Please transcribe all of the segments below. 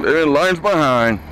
it lines behind.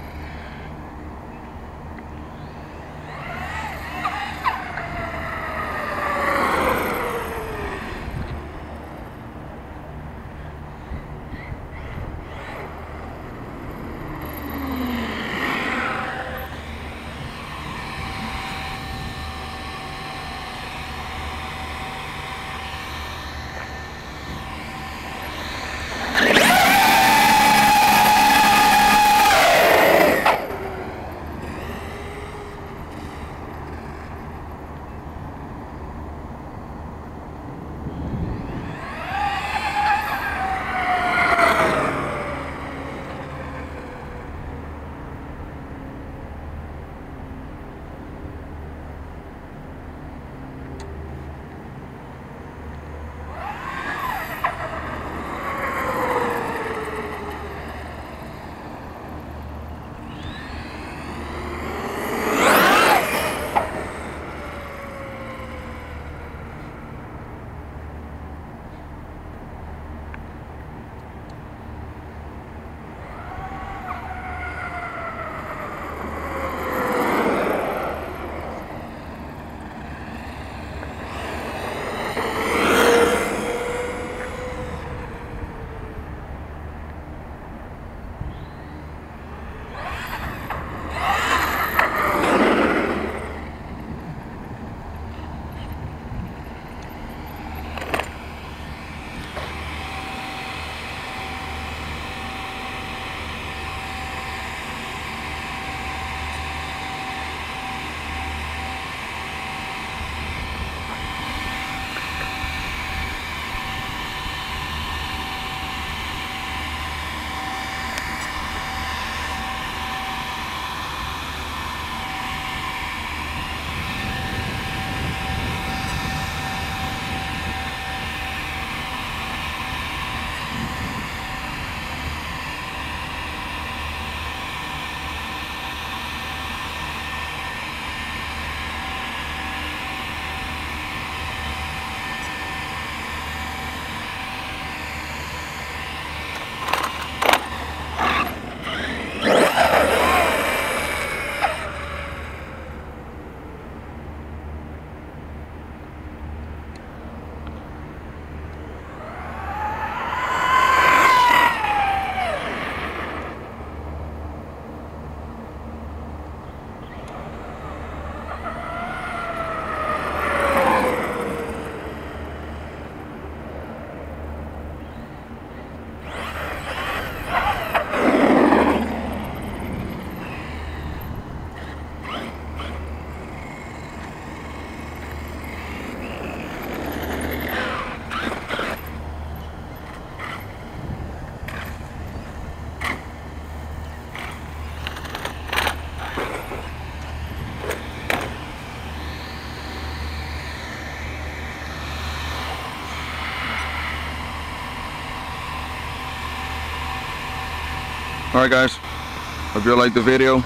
Alright guys, hope you liked the video.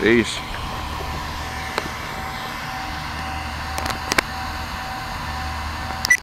Peace.